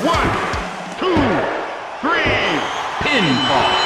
One, two, three, pinball.